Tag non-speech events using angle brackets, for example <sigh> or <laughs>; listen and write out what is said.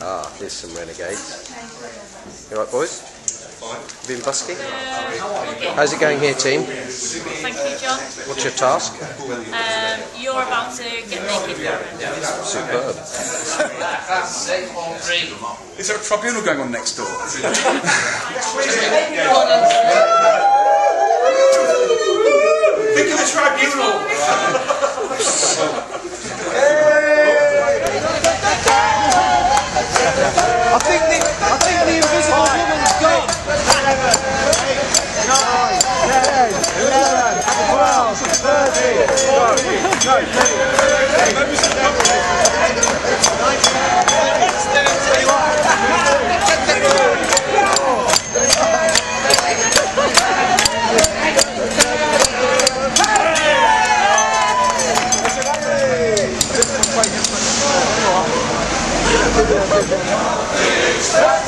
ah, here's some renegades. You alright, boys? Fine. Been busking? How's it going here, team? Thank you, John. What's your task? Um, you're about to get naked. Superb. Is there a tribunal going on next door? <laughs> Stop!